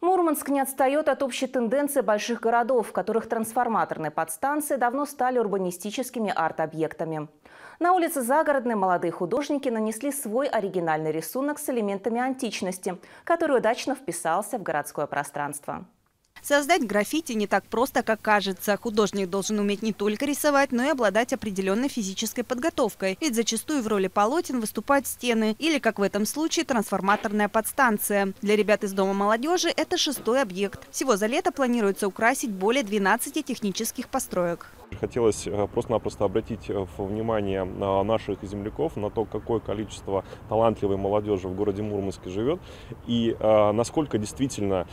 Мурманск не отстает от общей тенденции больших городов, в которых трансформаторные подстанции давно стали урбанистическими арт-объектами. На улице Загородной молодые художники нанесли свой оригинальный рисунок с элементами античности, который удачно вписался в городское пространство. Создать граффити не так просто, как кажется. Художник должен уметь не только рисовать, но и обладать определенной физической подготовкой. Ведь зачастую в роли полотен выступают стены или, как в этом случае, трансформаторная подстанция. Для ребят из Дома молодежи это шестой объект. Всего за лето планируется украсить более 12 технических построек. Хотелось э, просто-напросто обратить э, внимание наших земляков на то, какое количество талантливой молодежи в городе Мурманске живет и э, насколько действительно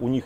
у них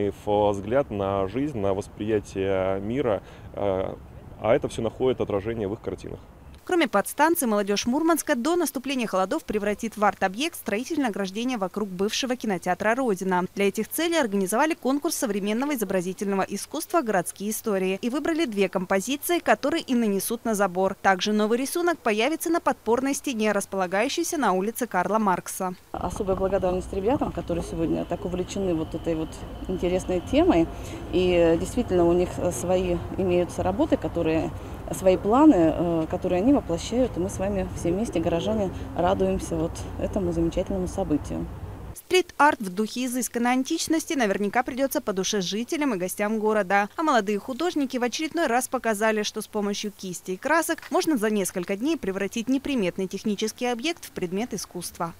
интересный взгляд на жизнь, на восприятие мира, а это все находит отражение в их картинах. Кроме подстанции, молодежь Мурманска до наступления холодов превратит в арт-объект строительное ограждение вокруг бывшего кинотеатра «Родина». Для этих целей организовали конкурс современного изобразительного искусства «Городские истории» и выбрали две композиции, которые и нанесут на забор. Также новый рисунок появится на подпорной стене, располагающейся на улице Карла Маркса. Особая благодарность ребятам, которые сегодня так увлечены вот этой вот интересной темой. И действительно у них свои имеются работы, которые свои планы, э, которые они воплощают, и мы с вами все вместе, горожане, радуемся вот этому замечательному событию. Стрит-арт в духе изысканной античности наверняка придется по душе жителям и гостям города. А молодые художники в очередной раз показали, что с помощью кисти и красок можно за несколько дней превратить неприметный технический объект в предмет искусства.